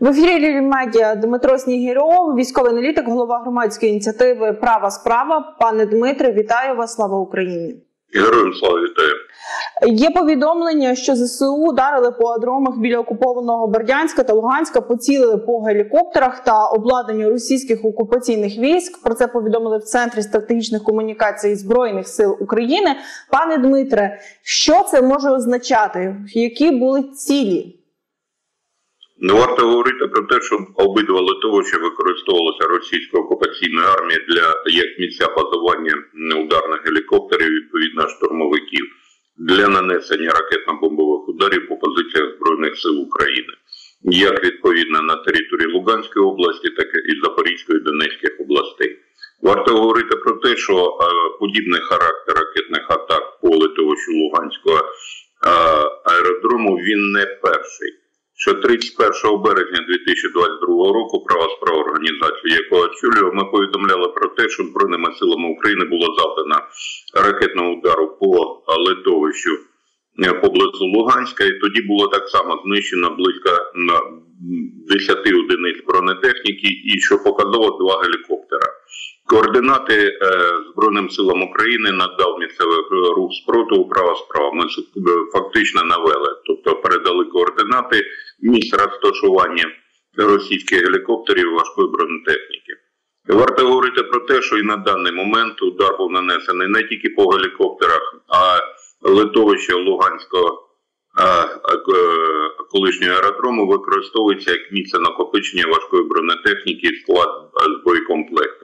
В ефірі Лілі Медіа Дмитро Снігіров, військовий аналітик, голова громадської ініціативи Права справа. Пане Дмитре, вітаю вас! Слава Україні! Героям слава вітаю. Є повідомлення, що ЗСУ ударили по адромах біля окупованого Бердянська та Луганська, поцілили по гелікоптерах та обладнанню російських окупаційних військ. Про це повідомили в центрі стратегічних комунікацій збройних сил України. Пане Дмитре, що це може означати? Які були цілі? Не варто говорити про те, що обидва литовища використовувалися російською окупаційною армією для як місця базування ударних гелікоптерів, відповідно штурмовиків для нанесення ракетно-бомбових ударів по позиціях збройних сил України, як відповідно на території Луганської області, так і Запорізької і Донецьких областей. Варто говорити про те, що е, подібний характер ракетних атак по литовищу Луганського е, аеродрому він не перший що 31 березня 2022 року права справа організації, очолював, ми повідомляли про те, що збройними силами України було завдано ракетного удару по литовищу е, поблизу Луганська, і тоді було так само знищено близько 10 одиниць бронетехніки, і що показало два гелікоптера. Координати е, Збройним силам України надав місцевий рух спротиву права справа. Ми фактично навели, тобто передали координати місць розташування російських гелікоптерів важкої бронетехніки. Варто говорити про те, що і на даний момент удар був нанесений не тільки по гелікоптерах, а литовище Луганського колишнього аеродрому використовується як місце накопичення важкої бронетехніки склад з боєкомплектом.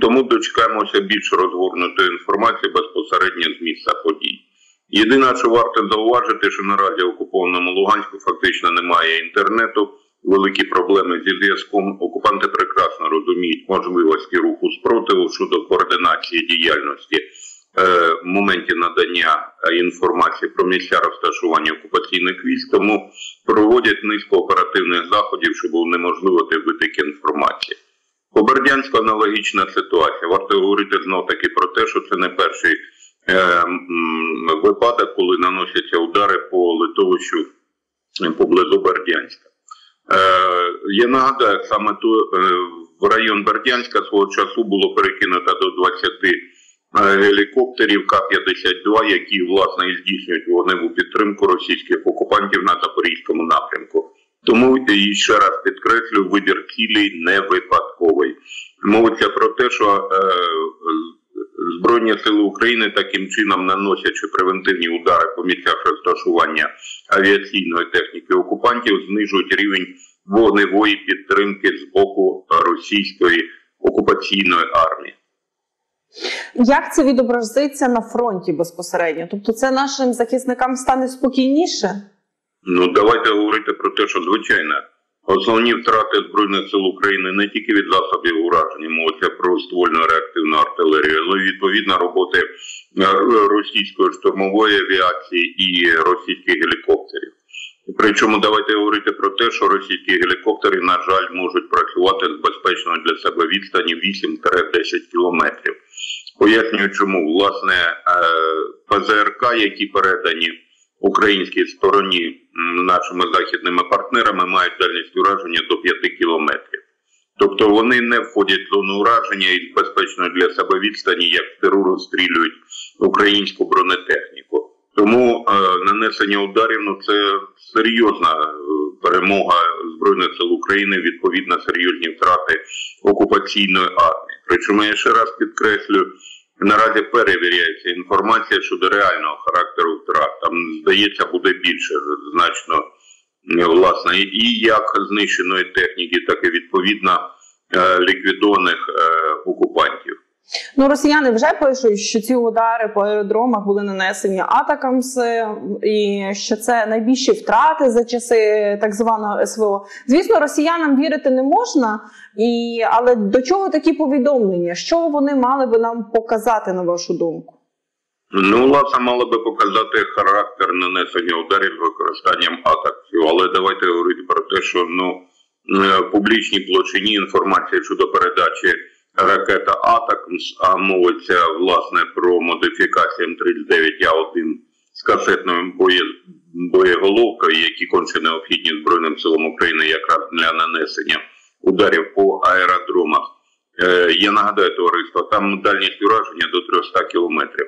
Тому дочекаємося більш розгорнутої інформації безпосередньо з місця подій. Єдине, що варто зауважити, що наразі в окупованому Луганську фактично немає інтернету, великі проблеми зі зв'язком. Окупанти прекрасно розуміють можливості руху спротиву щодо координації діяльності е, в моменті надання інформації про місця розташування окупаційних військ, тому проводять низку оперативних заходів, щоб унеможливити витик інформації. По Бердянську аналогічна ситуація. Варто говорити знов таки про те, що це не перший. Е, випадок, коли наносяться удари по литовищу поблизу Бердянська. Е, я нагадаю, саме ту е, в район Бердянська свого часу було перекинуто до 20 гелікоптерів К-52, які власне і здійснюють вогневу підтримку російських окупантів на Запорізькому напрямку. Тому і ще раз підкреслю, вибір цілей не випадковий. Мовиться про те, що е, Збройні сили України таким чином наносячи превентивні удари по місцях розташування авіаційної техніки окупантів, знижують рівень вогневої підтримки з боку російської окупаційної армії. Як це відобразиться на фронті безпосередньо? Тобто, це нашим захисникам стане спокійніше? Ну давайте говорити про те, що звичайно. Основні втрати збройних сил України не тільки від засобів ураження, мовиться про ствольну реактивну артилерію, але й відповідно роботи е, російської штурмової авіації і російських гелікоптерів. Причому давайте говорити про те, що російські гелікоптери, на жаль, можуть працювати з безпечною для себе відстані 8-10 кілометрів. Пояснюю, чому власне е, ПЗРК, які передані українській стороні нашими західними партнерами мають дальність ураження до 5 кілометрів. Тобто вони не входять в зону ураження і безпечної для себе відстані, як теру розстрілюють українську бронетехніку. Тому е, нанесення ударів ну це серйозна е, перемога збройних сил України, відповідно серйозні втрати окупаційної армії. Причому я ще раз підкреслю. Наразі перевіряється інформація щодо реального характеру втрат. Там здається, буде більше значно власне і як знищеної техніки, так і відповідно е, ліквідованих е, окупантів. Ну, росіяни вже пишуть, що ці удари по аеродромах були нанесені атакамс, і що це найбільші втрати за часи так званого СВО. Звісно, росіянам вірити не можна, і але до чого такі повідомлення? Що вони мали би нам показати на вашу думку? Ну, власне, мали би показати характер нанесення ударів використанням атаків. Але давайте говорити про те, що ну публічній площині інформація щодо передачі ракета Атакмс, а мовиться власне про модифікацію М39А1 з касетною боєголовки, які конче необхідні Збройним силам України якраз для нанесення ударів по аеродромах. Е, Я нагадаю товариство, там дальність ураження до 300 кілометрів.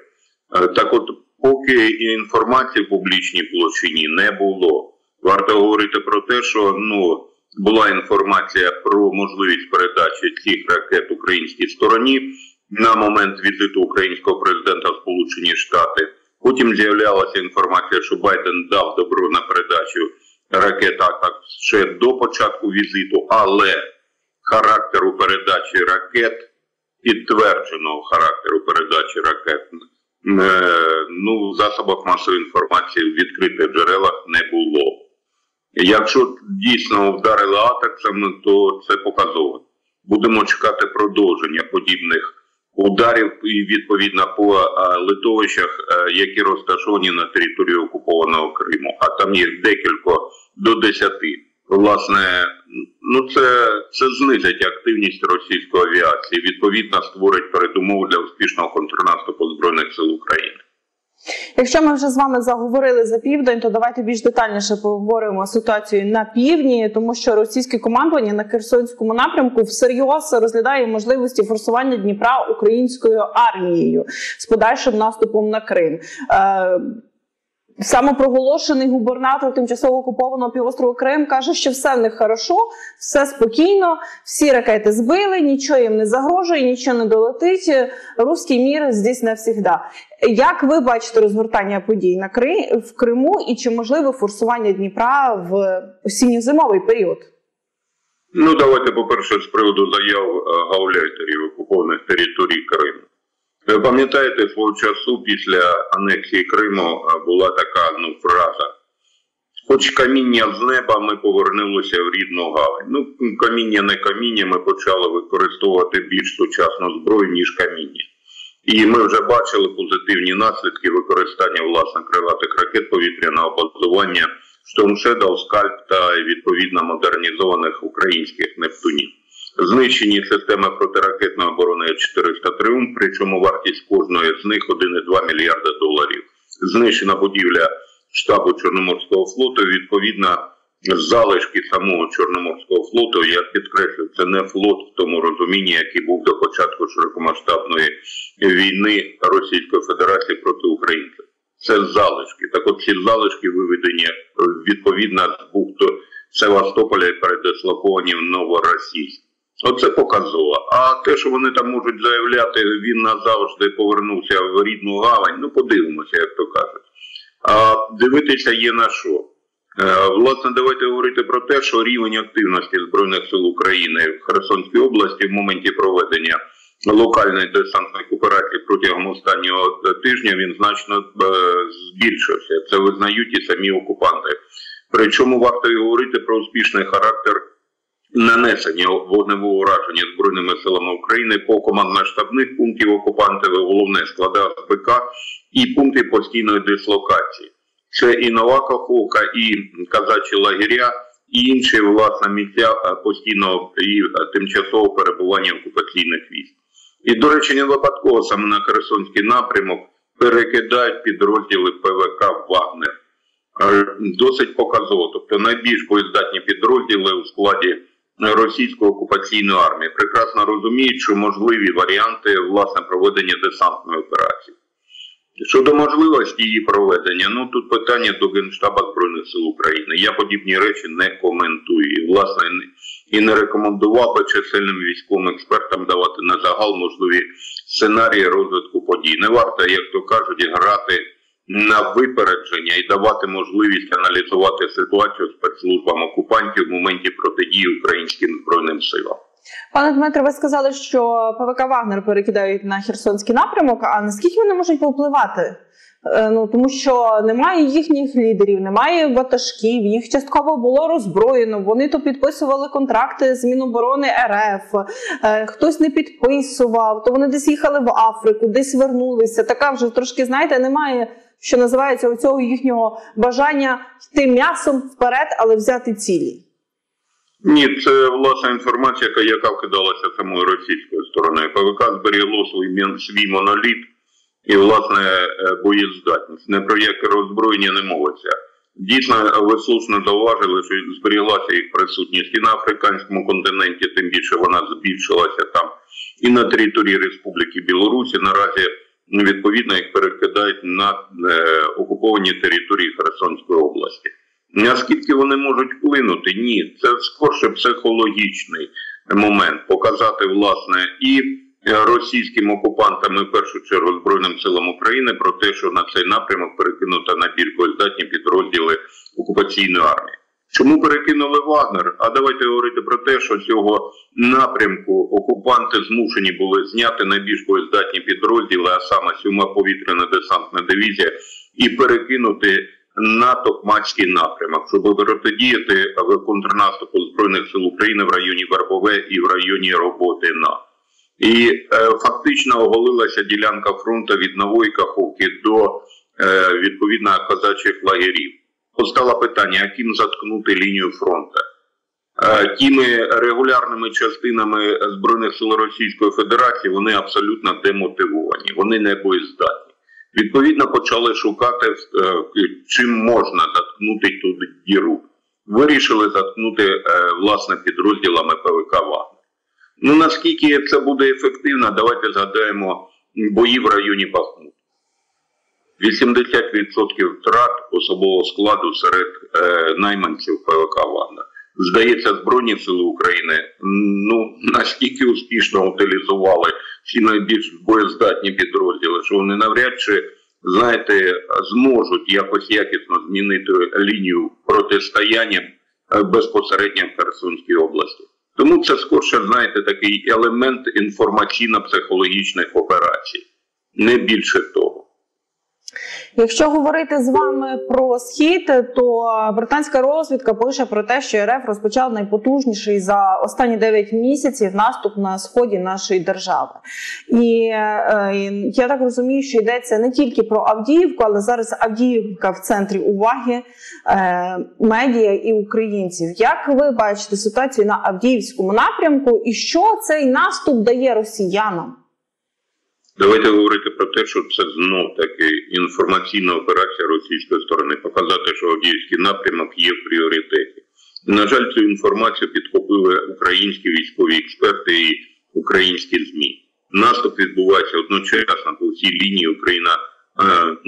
Е, Так от, поки інформації в публічній площині не було, варто говорити про те, що ну була інформація про можливість передачі цих ракет українській стороні на момент візиту українського президента в Сполучені Штати. Потім з'являлася інформація, що Байден дав добро на передачу ракет АТАК ще до початку візиту, але характеру передачі ракет, підтвердженого характеру передачі ракет, е, ну в засобах масової інформації в відкритих джерелах не було. Якщо дійсно вдарили атаксами, то це показово. Будемо чекати продовження подібних ударів і відповідно по е, литовищах, е, які розташовані на території окупованого Криму. А там їх декілька до десяти. Власне, ну це, це знизить активність російської авіації. Відповідно, створить передумови для успішного контрнаступу збройних сил України. Якщо ми вже з вами заговорили за південь, то давайте більш детальніше поговоримо ситуацію на півдні, тому що російське командування на Херсонському напрямку всерйоз розглядає можливості форсування Дніпра українською армією з подальшим наступом на Крим. Е, Самопроголошений губернатор тимчасово окупованого півострову Крим каже, що все в них хорошо, все спокійно, всі ракети збили, нічого їм не загрожує, нічого не долетить. Руський мір здесь навсігда. Як ви бачите розгортання подій на Кри... в Криму і чи можливе форсування Дніпра в осінньо-зимовий період? Ну, давайте, по-перше, з приводу заяв е, гауляйтерів окупованих територій Криму. Ви пам'ятаєте, свого часу після анексії Криму е, була така ну, фраза. Хоч каміння з неба ми повернулися в рідну гавань. Ну, каміння не каміння, ми почали використовувати більш сучасну зброю, ніж каміння. І ми вже бачили позитивні наслідки використання власне крилатих ракет повітряного базування Shadow, SCALP та відповідно модернізованих українських Нептунів. Знищені системи протиракетної оборони 400 Триумф, причому вартість кожної з них 1,2 мільярда доларів. Знищена будівля штабу Чорноморського флоту. Відповідно, залишки самого Чорноморського флоту, я підкреслю, це не флот в тому розумінні, який був до початку широкомасштабної війни Російської Федерації проти українців. Це залишки. Так от ці залишки виведені відповідно з бухту Севастополя і передислоковані в Новоросійськ. Оце показово. А те, що вони там можуть заявляти, він назавжди повернувся в рідну гавань, ну подивимося, як то кажуть. А дивитися є на що. Е, Власне, давайте говорити про те, що рівень активності Збройних сил України в Херсонській області в моменті проведення локальної десантної операції протягом останнього тижня він значно е, збільшився. Це визнають і самі окупанти. Причому варто й говорити про успішний характер нанесення вогневого ураження збройними силами України по командно-штабних пунктів окупантів, головне складах СБК і пункти постійної дислокації. Це і Нова Каховка, і казачі лагеря, і інші власне місця постійного і тимчасового перебування окупаційних військ. І, до речі, не випадково саме на Херсонський напрямок перекидають підрозділи ПВК Вагнер. Досить показово, тобто найбільш боєздатні підрозділи у складі російської окупаційної армії прекрасно розуміють, що можливі варіанти власне проведення десантної операції. Щодо можливості її проведення, ну тут питання до Генштаба Збройних сил України. Я подібні речі не коментую. І, власне, і не рекомендував би чисельним військовим експертам давати на загал можливі сценарії розвитку подій. Не варто, як то кажуть, грати на випередження і давати можливість аналізувати ситуацію спецслужбам окупантів в моменті протидії українським збройним силам. Пане Дмитре, ви сказали, що ПВК Вагнер перекидають на Херсонський напрямок. А наскільки вони можуть повпливати? Е, Ну тому що немає їхніх лідерів, немає ватажків, їх частково було роззброєно. Вони то підписували контракти з Міноборони РФ, е, хтось не підписував, то вони десь їхали в Африку, десь вернулися. Така вже трошки, знаєте, немає, що називається цього їхнього бажання йти м'ясом вперед, але взяти цілі. Ні, це власна інформація, яка, яка вкидалася самою російською стороною. ПВК зберігло свій, свій моноліт і власне боєздатність. Не про яке роззброєння не мовиться. Дійсно, ви слушно зауважили, що зберіглася їх присутність і на африканському континенті, тим більше вона збільшилася там, і на території Республіки Білорусі. Наразі відповідно їх перекидають на е, окуповані території Херсонської області. Наскільки вони можуть вплинути? Ні, це скорше психологічний момент показати власне і російським окупантам, і в першу чергу Збройним силам України про те, що на цей напрямок перекинуто на більш боєздатні підрозділи окупаційної армії. Чому перекинули Вагнер? А давайте говорити про те, що цього напрямку окупанти змушені були зняти найбільш боєздатні підрозділи, а саме сьома повітряна десантна дивізія, і перекинути на Токмацький напрямок, щоб протидіяти контрнаступу збройних сил України в районі Вербове і в районі роботи на. І е, фактично оголилася ділянка фронту від Нової Каховки до е, відповідно козачих лагерів. Постало питання, яким заткнути лінію фронту. Е, тими регулярними частинами Збройних сил Російської Федерації вони абсолютно демотивовані, вони не боєздатні. Відповідно, почали шукати, е, чим можна заткнути ту діру. Вирішили заткнути е, власне підрозділами ПВК Вагнер. Ну наскільки це буде ефективно, давайте згадаємо бої в районі Бахмут. 80% втрат особового складу серед е, найманців ПВК Вагнер. Здається, Збройні Сили України ну наскільки успішно утилізували ці найбільш боєздатні підрозділи, що вони навряд чи знаєте, зможуть якось якісно змінити лінію протистояння е, безпосередньо в Херсонській області. Тому це скорше, знаєте, такий елемент інформаційно-психологічних операцій, не більше того. Якщо говорити з вами про схід, то британська розвідка пише про те, що РФ розпочав найпотужніший за останні 9 місяців наступ на сході нашої держави. І е, я так розумію, що йдеться не тільки про Авдіївку, але зараз Авдіївка в центрі уваги е, медіа і українців. Як ви бачите ситуацію на Авдіївському напрямку, і що цей наступ дає росіянам? Давайте говорити про те, що це знов таки інформаційна операція російської сторони, показати, що Авдіївський напрямок є в пріоритеті. На жаль, цю інформацію підхопили українські військові експерти і українські змі. Наступ відбувається одночасно по всій лінії Україна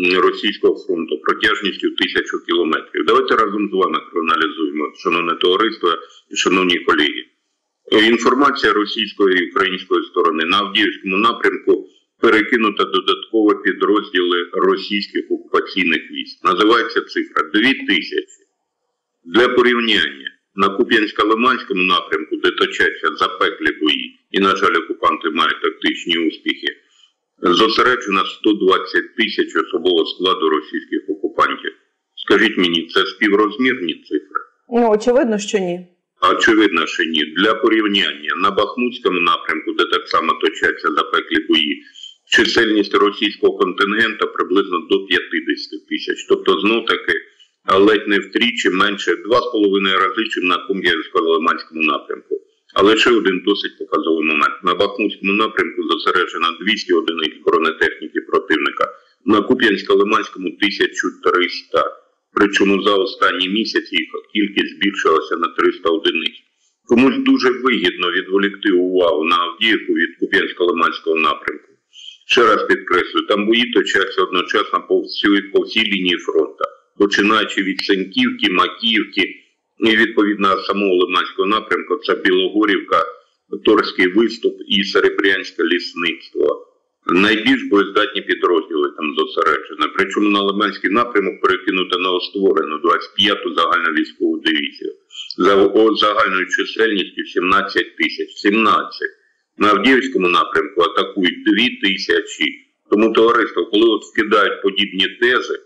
е, російського фронту протяжністю тисячу кілометрів. Давайте разом з вами проаналізуємо, шановне товариство і шановні колеги. Інформація російської і української сторони на Авдіївському напрямку перекинуто додатково підрозділи російських окупаційних військ. Називається цифра 2 тисячі. Для порівняння на Куп'янсько-Лиманському напрямку, де точаться запеклі бої, і, на жаль, окупанти мають тактичні успіхи, зосереджено 120 тисяч особового складу російських окупантів. Скажіть мені, це співрозмірні цифри? Ну, очевидно, що ні. Очевидно, що ні. Для порівняння на Бахмутському напрямку, де так само точаться запеклі бої, чисельність російського контингента приблизно до 50 тисяч. Тобто, знов таки, ледь не втричі менше 2,5 рази, чим на Кум'янсько-Лиманському напрямку. Але ще один досить показовий момент. На Бахмутському напрямку зосереджено 200 одиниць бронетехніки противника, на Куп'янсько-Лиманському 1300. Причому за останні місяці їх кількість збільшилася на 300 одиниць. Комусь дуже вигідно відволікти увагу на Авдіївку від Куп'янсько-Лиманського напрямку. Ще раз підкреслю, там бої точаться одночасно по всій, по всій лінії фронту, починаючи від Сеньківки, Макіївки і відповідно самого Лиманського напрямку, це Білогорівка, Торський виступ і Серебрянське лісництво. Найбільш боєздатні підрозділи там зосереджені. Причому на Лиманський напрямок перекинуто новостворену 25-ту загальну військову дивізію за загальною чисельністю 17 тисяч. 17 на Авдіївському напрямку атакують дві тисячі. Тому товариство, коли от вкидають подібні тези,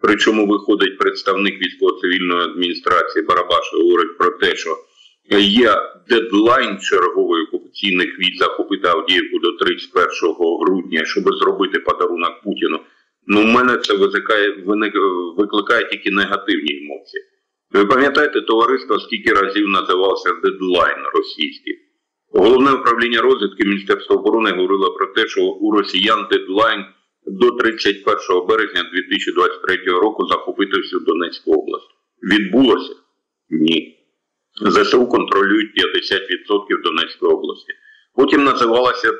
причому виходить представник військово-цивільної адміністрації Барабаш говорить про те, що є дедлайн чергової окупаційних військ захопити Авдіївку до 31 грудня, щоб зробити подарунок Путіну. Ну, в мене це викликає, викликає тільки негативні емоції. Ви пам'ятаєте, товариство скільки разів називався дедлайн російський? Головне управління розвідки Міністерства оборони говорило про те, що у росіян дедлайн до 31 березня 2023 року захопити всю Донецьку область. Відбулося? Ні. ЗСУ контролюють 50% Донецької області. Потім називалася е,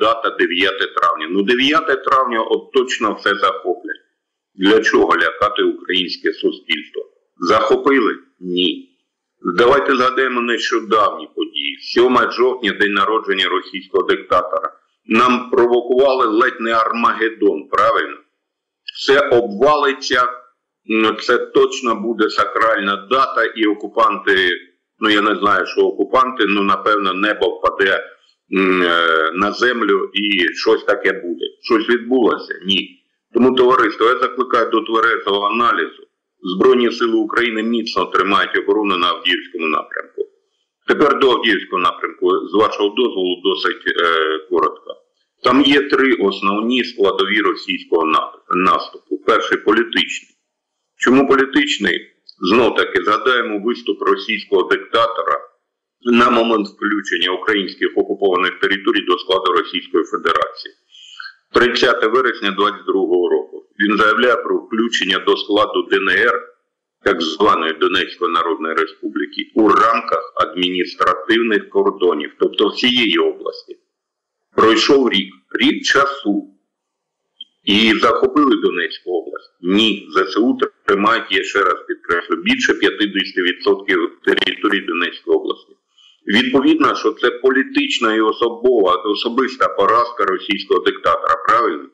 дата 9 травня. Ну, 9 травня от точно все захоплять. Для чого лякати українське суспільство? Захопили? Ні. Давайте згадаємо нещодавні події. 7 жовтня, день народження російського диктатора. Нам провокували ледь не Армагеддон, правильно? Все обвалиться, це точно буде сакральна дата, і окупанти, ну я не знаю, що окупанти, ну напевно, небо впаде е, на землю і щось таке буде. Щось відбулося? Ні. Тому, товариство, я закликаю до тверезого аналізу. Збройні сили України міцно тримають оборону на Авдіївському напрямку. Тепер до Авдіївського напрямку, з вашого дозволу, досить е, коротко. Там є три основні складові російського наступу. Перший політичний. Чому політичний? Знов таки згадаємо виступ російського диктатора на момент включення українських окупованих територій до складу Російської Федерації. 30 вересня 2022 року він заявляє про включення до складу ДНР, так званої Донецької Народної Республіки, у рамках адміністративних кордонів, тобто всієї області. Пройшов рік, рік часу. І захопили Донецьку область. Ні, ЗСУ тримають, я ще раз підкреслю, більше 50% території Донецької області. Відповідно, що це політична і особова, особиста поразка російського диктатора, правильно?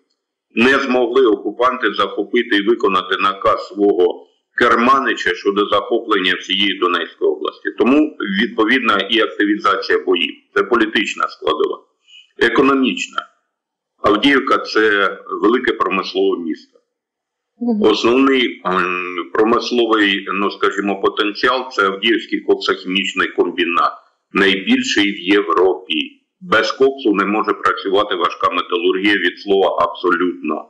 Не змогли окупанти захопити і виконати наказ свого керманича щодо захоплення всієї Донецької області. Тому відповідна і активізація боїв. Це політична складова, економічна. Авдіївка це велике промислове місто. Основний промисловий, ну скажімо, потенціал це Авдіївський коксохімічний комбінат найбільший в Європі. Без коксу не може працювати важка металургія від слова абсолютно.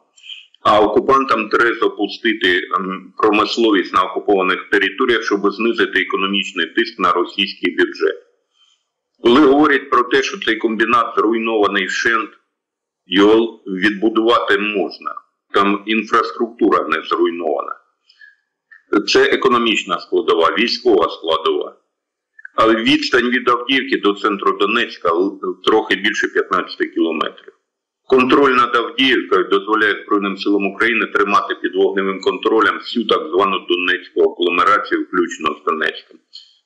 А окупантам треба запустити ем, промисловість на окупованих територіях, щоб знизити економічний тиск на російський бюджет. Коли говорять про те, що цей комбінат зруйнований вщент, його відбудувати можна. Там інфраструктура не зруйнована. Це економічна складова, військова складова. Відстань від Авдіївки до центру Донецька трохи більше 15 кілометрів. Контроль над Авдіївкою дозволяє Збройним силам України тримати під вогневим контролем всю так звану Донецьку агломерацію, включно з Донецьком.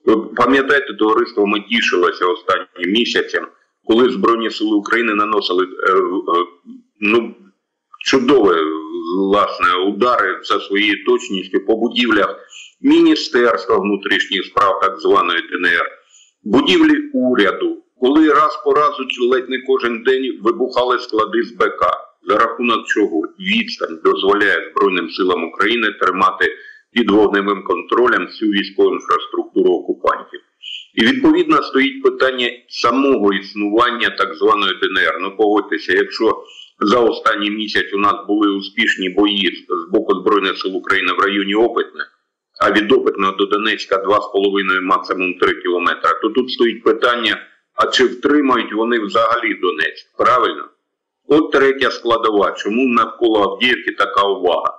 Ви пам'ятаєте, товариство ми тішилося останнім місяцем, коли Збройні Сили України наносили е, е, ну, чудові власне удари за своєю точністю по будівлях Міністерства внутрішніх справ так званої ДНР, будівлі уряду, коли раз по разу чи ледь не кожен день вибухали склади з БК, за рахунок чого відстань дозволяє Збройним силам України тримати під вогневим контролем всю військову інфраструктуру окупантів. І відповідно стоїть питання самого існування так званої ДНР. Ну погодьтеся, якщо за останній місяць у нас були успішні бої з боку Збройних сил України в районі Опитне, а від Опитного до Донецька 2,5 максимум 3 кілометри, то тут стоїть питання: а чи втримають вони взагалі Донецьк? Правильно? От третя складова, чому навколо Авдіївки така увага?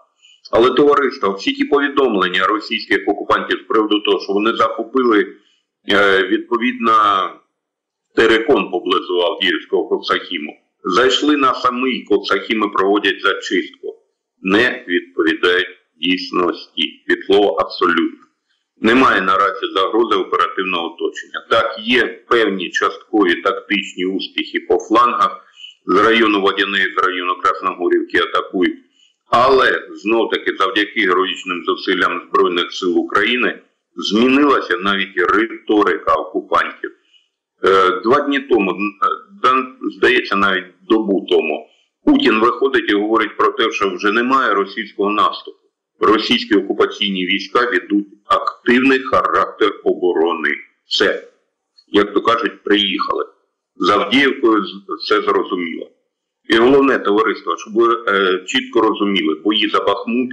Але товариство, всі ті повідомлення російських окупантів з приводу того, що вони захопили е, відповідно терекон поблизу Авдіївського Коксахіму, зайшли на самий Коксахім і проводять зачистку, не відповідають дійсності від слова абсолютно. Немає наразі загрози оперативного оточення. Так, є певні часткові тактичні успіхи по флангах з району Водяної, з району Красногорівки атакують. Але знов таки завдяки героїчним зусиллям Збройних сил України змінилася навіть риторика окупантів. Е, два дні тому, е, здається, навіть добу тому, Путін виходить і говорить про те, що вже немає російського наступу російські окупаційні війська ведуть активний характер оборони. Все, як то кажуть, приїхали. З Авдіївкою все зрозуміло. І головне товариство, щоб ви е, чітко розуміли, бої за Бахмут,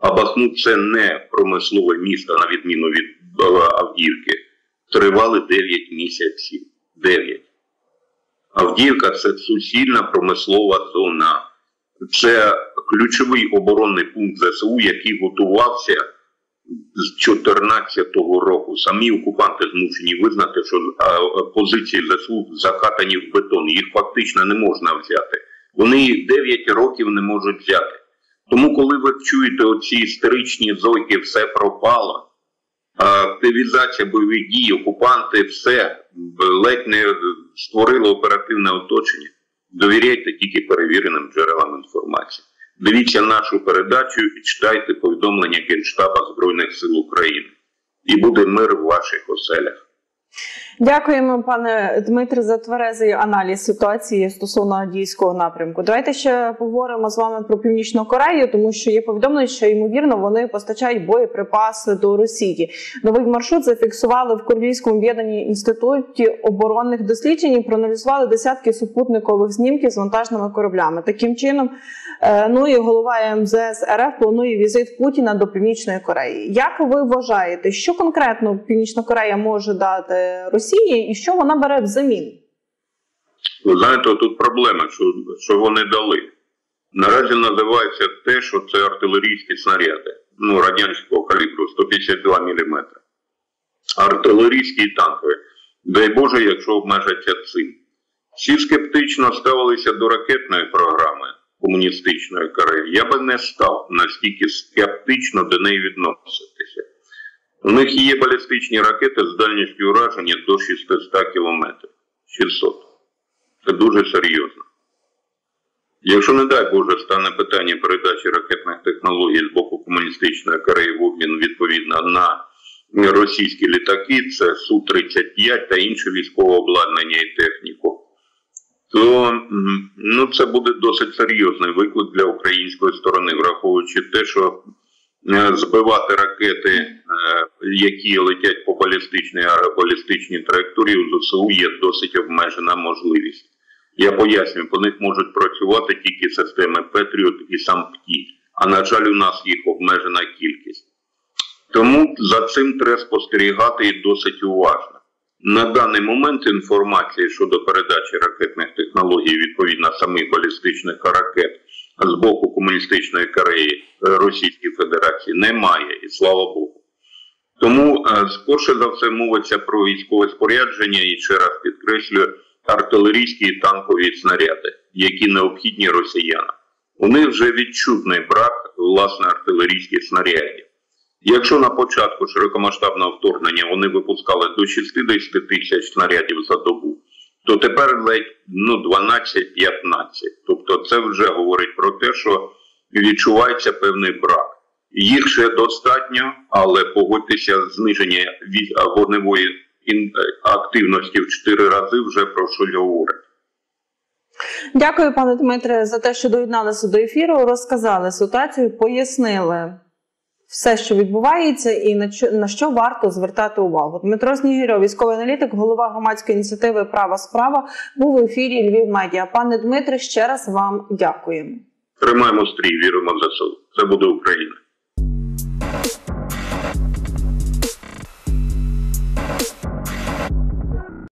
а Бахмут це не промислове місто, на відміну від е, Авдіївки, тривали 9 місяців. 9. Авдіївка це суцільна промислова зона. Це ключовий оборонний пункт ЗСУ, який готувався з 2014 року. Самі окупанти змушені визнати, що позиції ЗСУ закатані в бетон. Їх фактично не можна взяти. Вони їх 9 років не можуть взяти. Тому, коли ви чуєте оці історичні зойки, все пропало, активізація бойових дій, окупанти, все ледь не створило оперативне оточення. Довіряйте тільки перевіреним джерелам інформації. Дивіться нашу передачу і читайте повідомлення Генштаба Збройних сил України. І буде мир в ваших оселях. Дякуємо, пане Дмитре, за тверезий аналіз ситуації стосовно адійського напрямку. Давайте ще поговоримо з вами про північну Корею, тому що є повідомлення, що ймовірно вони постачають боєприпаси до Росії. Новий маршрут зафіксували в Королівському об'єднанні інституті оборонних досліджень. і Проаналізували десятки супутникових знімків з вантажними кораблями. Таким чином, е, ну і голова МЗС РФ планує візит Путіна до Північної Кореї. Як ви вважаєте, що конкретно Північна Корея може дати Росії? Росії і що вона бере взамін? Ви знаєте, тут проблема, що що вони дали. Наразі називається те, що це артилерійські снаряди ну, радянського калібру 152 мм. Артилерійські і. Дай Боже, якщо обмежаться цим. Всі скептично ставилися до ракетної програми комуністичної Кореї. Я би не став настільки скептично до неї відноситися. У них є балістичні ракети з дальністю ураження до 600 км. 600. Це дуже серйозно. Якщо, не дай Боже, стане питання передачі ракетних технологій з боку комуністичної Кореї в обмін відповідно на російські літаки, це Су-35 та інше військове обладнання і техніку, то ну, це буде досить серйозний виклик для української сторони, враховуючи те, що Е, збивати ракети, е, які летять по балістичній аеробалістичній траєкторії у ЗСУ є досить обмежена можливість. Я пояснюю, по них можуть працювати тільки системи Петріот і сам ПТІ, а на жаль, у нас їх обмежена кількість. Тому за цим треба спостерігати і досить уважно. На даний момент інформації щодо передачі ракетних технологій відповідно самих балістичних ракет з боку комуністичної Кореї е, Російської Федерації немає, і слава Богу. Тому е, скорше за все мовиться про військове спорядження і ще раз підкреслюю артилерійські і танкові снаряди, які необхідні росіянам. У них вже відчутний брак власне артилерійських снарядів. Якщо на початку широкомасштабного вторгнення вони випускали до 60 тисяч снарядів за добу, то тепер ледь ну 12-15. Тобто, це вже говорить про те, що відчувається певний брак. Їх ще достатньо, але погодьтеся, зниження від вогневої активності в 4 рази вже про що говорить. Дякую, пане Дмитре, за те, що доєдналися до ефіру. Розказали ситуацію, пояснили все, що відбувається, і на що на що варто звертати увагу. Дмитро Снігирьов, військовий аналітик, голова громадської ініціативи Права справа був у ефірі Львів Медіа. Пане Дмитре, ще раз вам дякуємо. Тримаємо стрій, віримо за село. Це буде Україна.